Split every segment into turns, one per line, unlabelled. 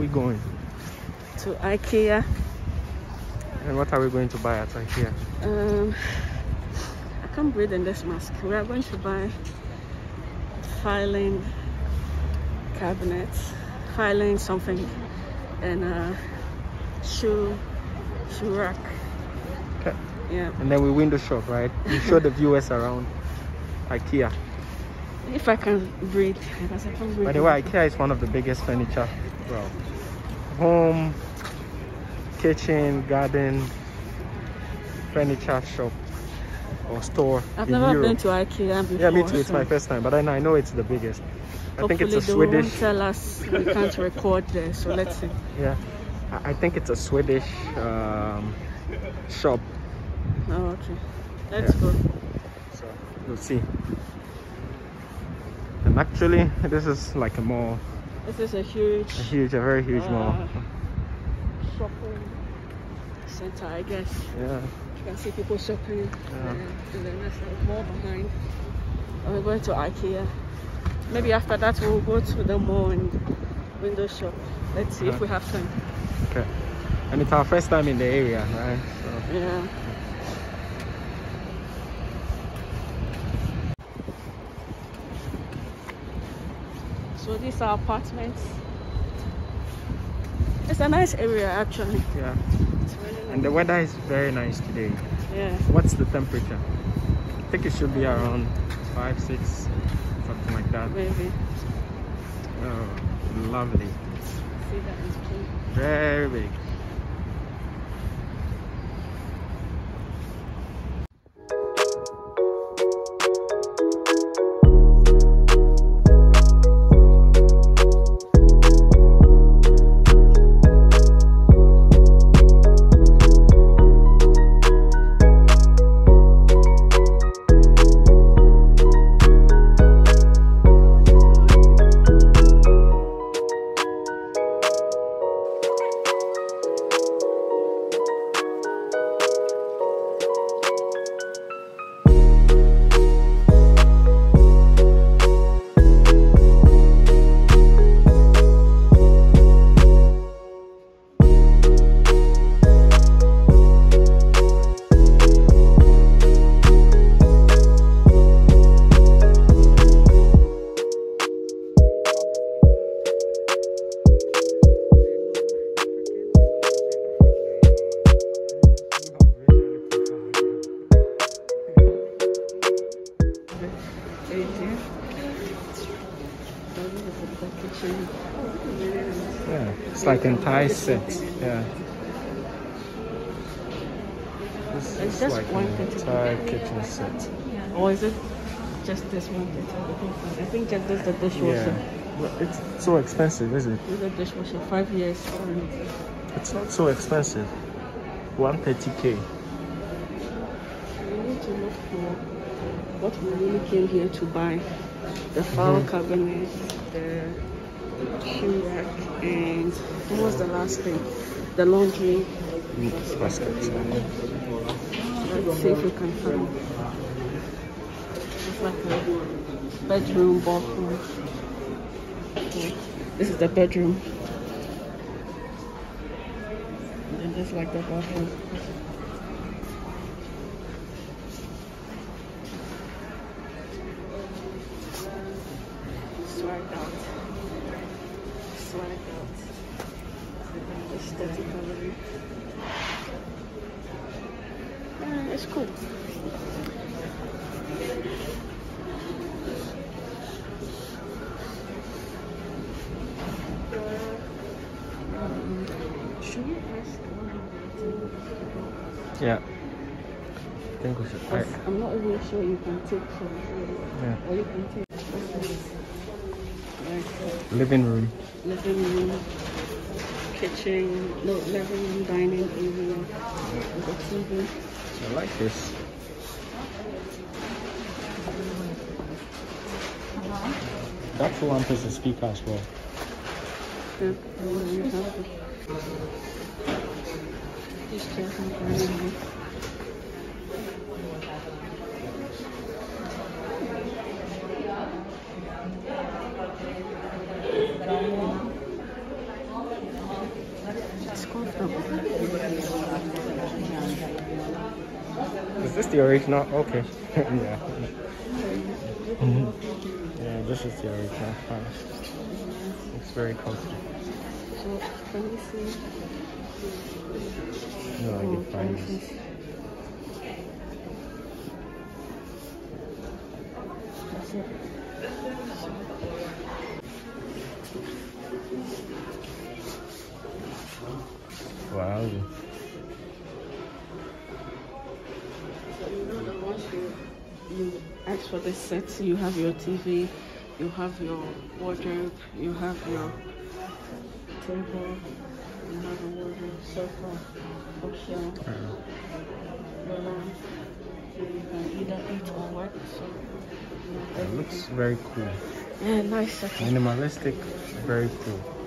So where are we going?
To IKEA.
And what are we going to buy at IKEA?
Um, I can't breathe in this mask. We are going to buy filing cabinets, filing something, and a shoe shoe rack.
Okay.
Yeah.
And then we window shop, right? We show the viewers around IKEA.
If I can breathe, because I can't breathe.
By the way, IKEA is one of the biggest furniture, well, home, kitchen, garden, furniture shop or store
I've never
Europe.
been to IKEA before.
yeah, me too. It's
so
my first time, but then I know it's the biggest. I think it's a
hopefully they won't
Swedish.
tell us we can't record there. So let's see.
Yeah, I I think it's a Swedish um, shop.
Oh, okay. Let's
Yeah.
go.
So we'll see. And actually, this is like a mall,
This is a huge,
a huge, a very huge mall.
Uh, shopping center, I guess.
Yeah.
You can see people shopping.
Yeah.
And then there's a mall behind. And we're going to IKEA. Maybe after that we'll go to the mall and window shop. Let's see if
Uh-huh.
we have time.
Okay. And it's our first time in the area, right? So,
Yeah. So these are apartments. It's a nice area actually.
yeah.
Really nice.
And the weather is very nice today.
yeah.
What's the temperature? I think it should be around five, six, something like that.
Maybe.
Oh, lovely.
See that is cute.
Very big. Entire set. Yeah. This
It's
is
just
like
one
an entire kitchen set.
Or is it just this one? I think just this the dishwasher.
Yeah. It's so expensive, isn't it?
Is the dishwasher. Five years.
It's not so expensive. 130k.
We need to look for what we really came here to buy. The file
Mhm.
cabinet, the shoe rack, and what was the last thing? The laundry.
Basket.
Let's see if we can find. It's like a bedroom, bathroom. Okay. This is the bedroom. And then just like the bathroom. Swagged out. Swagged out. Aesthetically. Yeah, it's cool. Um, should we ask one
Yeah. I think we should. I,
I'm not even sure you can take some.
yeah.
Or you can take like uh,
Living room.
living room, kitchen, no, living room, dining area, with a TV.
I like this. That lamp is a speaker as well.
Yeah,
is this the original? Okay. yeah. Mm -hmm. yeah, this is the original. It's very cozy.
So, see.
No, I can find this. Wow.
So you know that once you you ask for the set, you have your TV, you have your wardrobe, you have your table, you have a wardrobe, sofa, bookshelf, your you either eat or work. So
it looks very cool.
yeah, nice.
Minimalistic, very cool.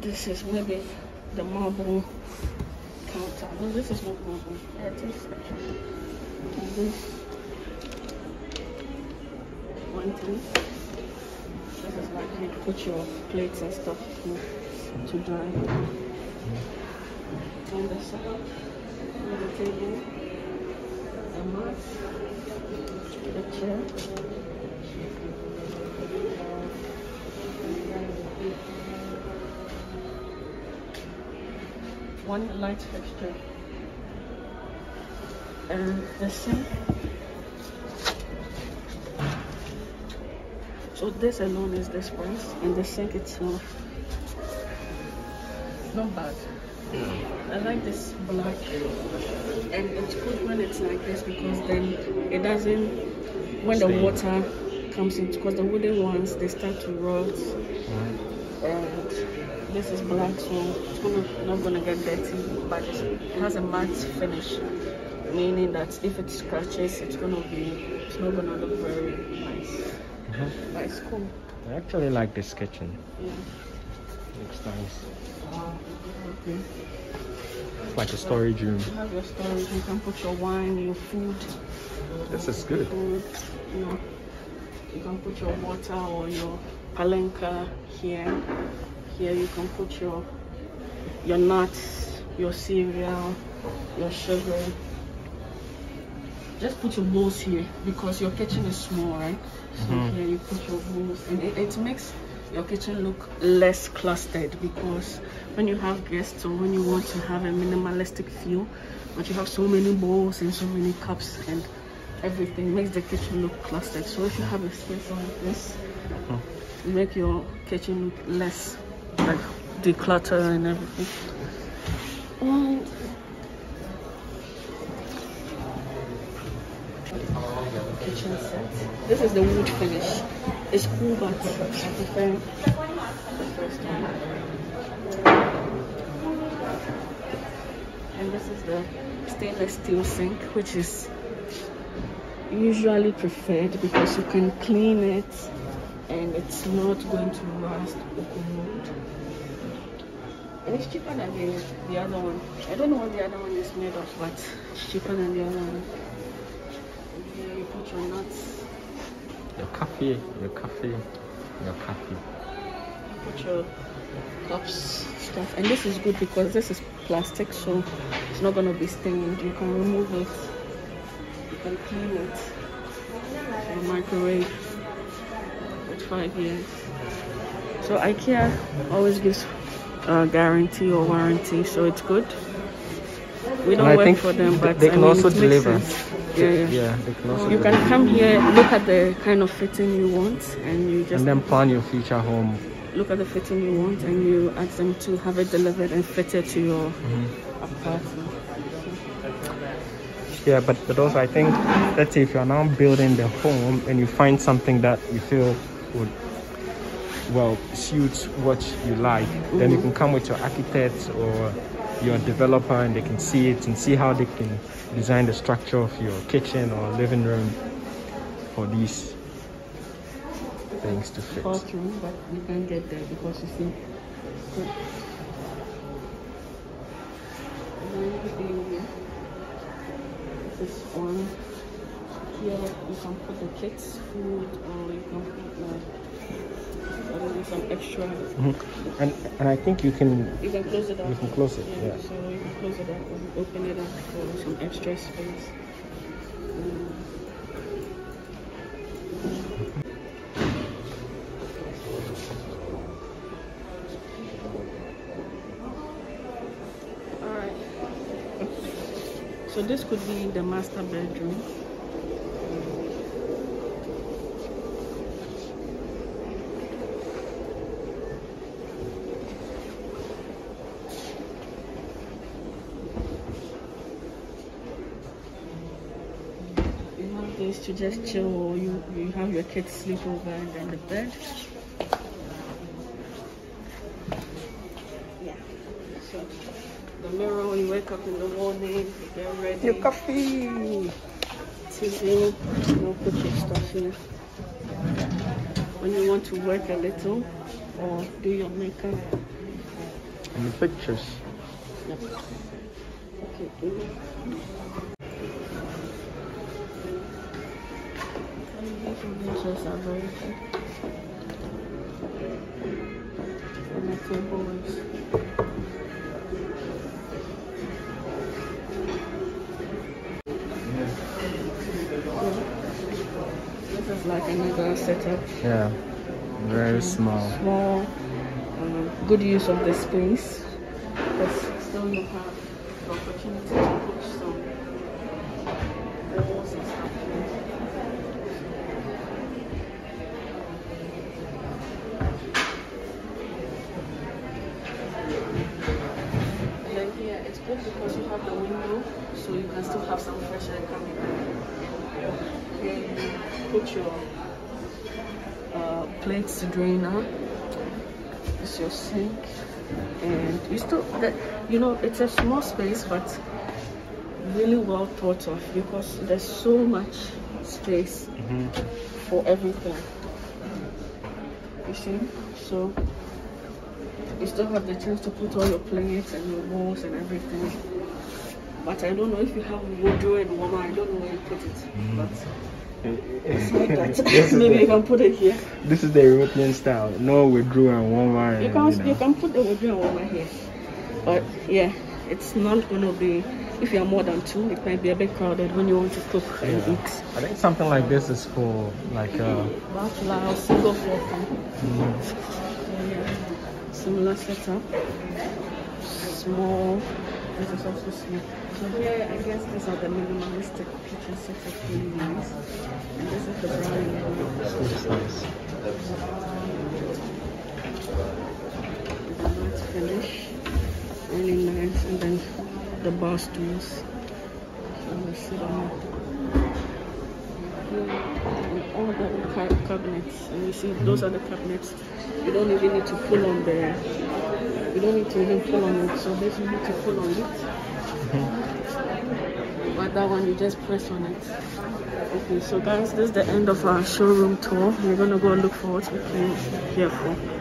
This is. Maybe the marble counter. No, this is not marble. Yeah, it is. And this one thing. This is like you put your plates and stuff to, to dry. On the side, on the table, a mat, a chair. One light fixture. And the sink. So this alone is this price and the sink itself. Not bad. I like this black. And it's good when it's like this because then it doesn't when the water comes in because the wooden ones they start to rot. And this is black so it's gonna, not gonna get dirty but it has a matte finish meaning that if it scratches it's gonna be it's not gonna look very nice
Mhm.
but it's cool
I actually like this kitchen.
yeah
Looks nice.
okay.
It's like a storage room.
you have your storage you can put your wine your food
This is good.
food you know you can put your water or your pálinka here here you can put your your nuts your cereal, your sugar. Just put your bowls here because your kitchen is small, right? So
Mhm.
here you put your bowls, and it, it makes your kitchen look less clustered because when you have guests or when you want to have a minimalistic feel, but you have so many bowls and so many cups and everything makes the kitchen look clustered. So if you have a space like this, you make your kitchen look less like declutter and everything. Kitchen set. This is the wood finish. It's cool, but I prefer. And this is the stainless steel sink, which is usually preferred because you can clean it and it's not going to last corrode. And it's cheaper than the, the other one. I don't know what the other one is made of, but it's cheaper than the other one. You put your nuts,
Your coffee, your coffee, your coffee.
you put your cups, stuff. And this is good because this is plastic, so it's not going to be stained. You can remove it, you can clean it, and microwave with five years. So IKEA always gives a guarantee or warranty, so it's good. We don't
I
work
think
for them, but
they
I
can
mean,
also deliver.
Yeah, yeah.
Yeah, they can also
You
deliver.
can come here, look at the kind of fitting you want, and you just
and then plan your future home.
look at the fitting you want, and you ask them to have it delivered and fitted to your
Mm-hmm.
apartment.
Yeah, but, but also I think let's say if you're now building the home and you find something that you feel would well suits what you like, then you mhm. can come with your architect or your developer and they can see it and see how they can design the structure of your kitchen or living room for these things to fit.
Bathroom, but you can't get there because you see. And then everything here. This one. Here you can put the kids' food or you can put like I don't know, some extra.
Mhm. And and I think you can
You can close it up.
you can close it.
Yeah,
Yeah.
so you can close it up and open it up for some extra space. Mm. Alright. So this could be the master bedroom. You to just chill or you, you have your kids sleep over and then the bed. Yeah. So the mirror when you wake up in the morning, you get ready.
Your coffee.
TV, you know, put your stuff here. When you want to work a little or do your makeup.
And the pictures.
Yep. Okay. And the is This is like another setup.
Yeah. Very small.
Small, um, good use of the space, but still you have the opportunity to so you can still have some fresh air coming in. Put your uh, plates drainer. It's your sink, and you still that you know it's a small space, but really well thought of because there's so much space
Mhm.
for everything. You see, so you still have the chance to put all your plates and your bowls and everything. But I don't know if you have wardrobe and warmer. I don't know where you put it, but it's like that. Maybe you
the,
can put it here.
this is the European style. No withdrew and warmer.
You can
you
you
know.
can put the wardrobe over here, but yeah, it's not going to be if you're more than two it might be a bit crowded when you want to cook and eat
I think something like this is for like uh,
bachelor or single person
mm,
So, yeah, similar setup small this is also small here i guess these are the minimalistic kitchen setup really nice and this is the brownie level.
it's nice.
the matte finish really nice and then the bar stools so we sit on and all the ca- cabinets and you see those are the cabinets you don't even need to pull on the you don't need to even pull on it so this you need to pull on it that one you just press on it. Okay so guys this is the end of our showroom tour. We're gonna go look for what we came here for